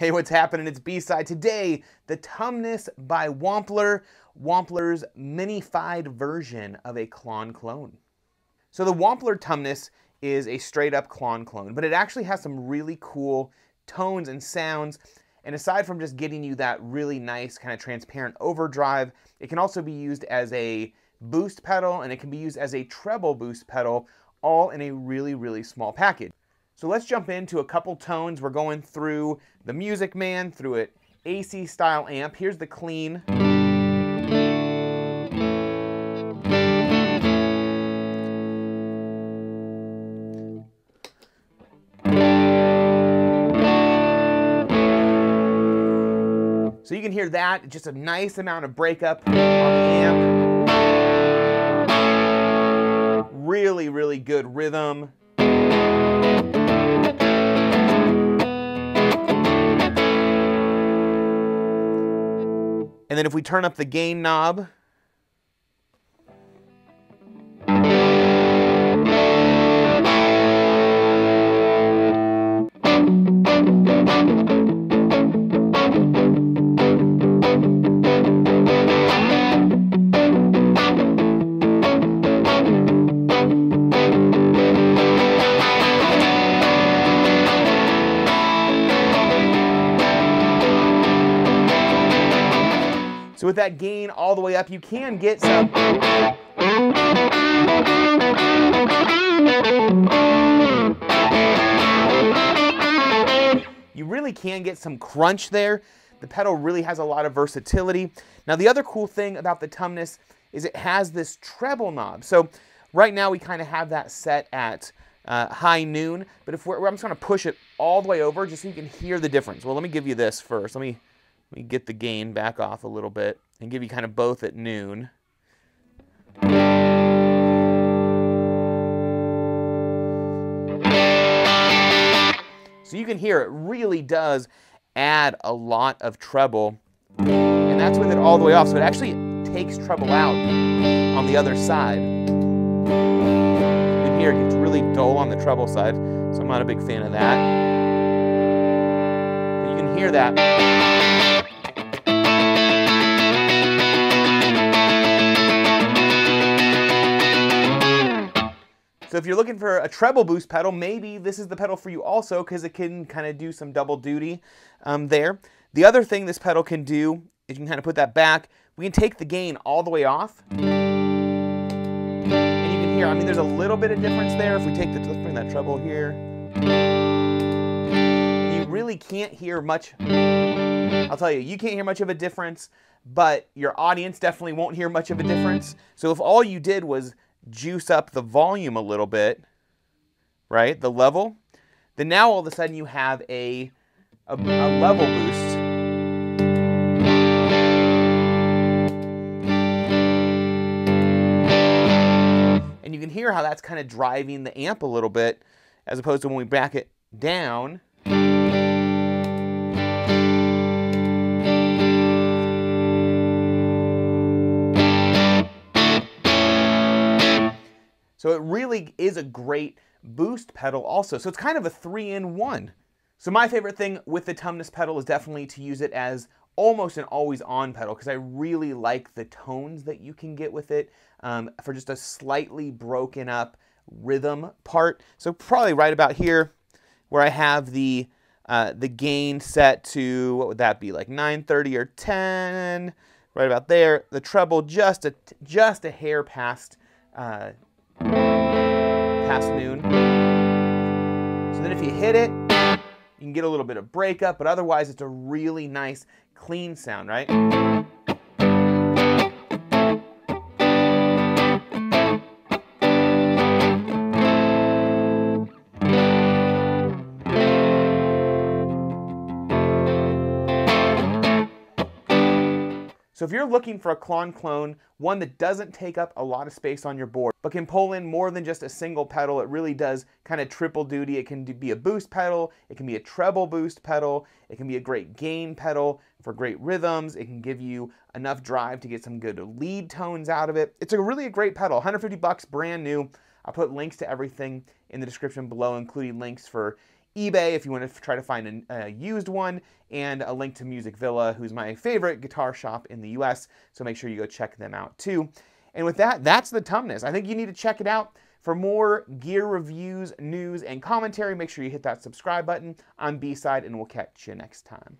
Hey, what's happening? It's B-Side. Today, the Tumnus by Wampler, Wampler's minified version of a Klon clone. So the Wampler Tumnus is a straight up Klon clone, but it actually has some really cool tones and sounds. And aside from just getting you that really nice kind of transparent overdrive, it can also be used as a boost pedal and it can be used as a treble boost pedal, all in a really, really small package. So let's jump into a couple tones. We're going through the Music Man, through it AC style amp. Here's the clean. So you can hear that, just a nice amount of breakup on the amp. Really, really good rhythm. Then if we turn up the gain knob, So with that gain all the way up, you can get some. You really can get some crunch there. The pedal really has a lot of versatility. Now the other cool thing about the Tumnus is it has this treble knob. So right now we kind of have that set at uh, high noon, but if we're, I'm just gonna push it all the way over just so you can hear the difference. Well, let me give you this first. Let me me get the gain back off a little bit and give you kind of both at noon. So you can hear it really does add a lot of treble. And that's with it all the way off. So it actually takes treble out on the other side. And here it gets really dull on the treble side. So I'm not a big fan of that. But you can hear that. So if you're looking for a treble boost pedal, maybe this is the pedal for you also because it can kind of do some double duty um, there. The other thing this pedal can do is you can kind of put that back. We can take the gain all the way off. And you can hear, I mean, there's a little bit of difference there. If we take the, let's bring that treble here. You really can't hear much. I'll tell you, you can't hear much of a difference, but your audience definitely won't hear much of a difference. So if all you did was juice up the volume a little bit, right, the level, then now all of a sudden you have a, a, a level boost. And you can hear how that's kind of driving the amp a little bit, as opposed to when we back it down, So it really is a great boost pedal also. So it's kind of a three in one. So my favorite thing with the Tumnus pedal is definitely to use it as almost an always on pedal because I really like the tones that you can get with it um, for just a slightly broken up rhythm part. So probably right about here where I have the uh, the gain set to, what would that be, like 930 or 10, right about there. The treble just a, just a hair past uh, past noon. So then if you hit it, you can get a little bit of breakup, but otherwise it's a really nice clean sound, right? So if you're looking for a Klon clone, one that doesn't take up a lot of space on your board, but can pull in more than just a single pedal, it really does kind of triple duty. It can be a boost pedal, it can be a treble boost pedal, it can be a great gain pedal for great rhythms, it can give you enough drive to get some good lead tones out of it. It's a really a great pedal, 150 bucks, brand new. I'll put links to everything in the description below, including links for eBay if you want to try to find a, a, used one, and a link to Music Villa, who's my favorite guitar shop in the US. So make sure you go check them out too. And with that, that's the Tumnus. I think you need to check it out. For more gear reviews, news, and commentary, make sure you hit that subscribe button. I'm B-Side, and we'll catch you next time.